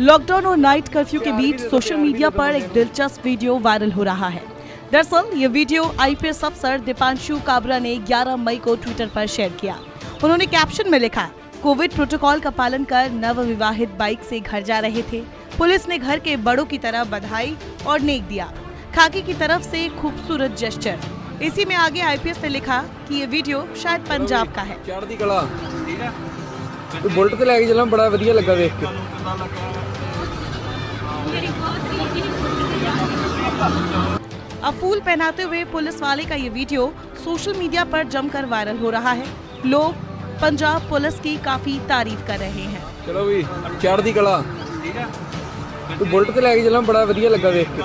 Lockdown और night curfew के बीच social media पर एक दिलचस्प वीडियो वायरल हो रहा है। दरअसल, ये वीडियो आईपीएस अफसर दीपांशु काबरा ने 11 मई को ट्विटर पर शेयर किया। उन्होंने कैप्शन में लिखा, कोविड प्रोटोकॉल का पालन कर नवविवाहित बाइक से घर जा रहे थे। पुलिस ने घर के बड़ों की तरह बधाई और नेक दिया। खाकी की तरफ़ से खूबसूरत जेस्टर इसी में आगे आईपीएस ने लिखा कि ये वीडियो शायद पंजाब का है? ਤੂੰ ਬੁਲਟ ਤੇ ਲੈ ਕੇ ਚੱਲਾਂ ਬੜਾ ਵਧੀਆ ਲੱਗਾ ਵੇਖ ਕੇ अब फूल पहनाते हुए पुलिस वाले का ये वीडियो सोशल मीडिया पर जमकर वायरल हो रहा है लोग पंजाब पुलिस की काफी तारीफ कर रहे हैं ਚਲੋ ਵੀ ਚੜ੍ਹਦੀ ਕਲਾ ਤੂੰ ਬੁਲਟ ਤੇ ਲੈ ਕੇ ਚੱਲਾਂ ਬੜਾ ਵਧੀਆ ਲੱਗਾ ਵੇਖ ਕੇ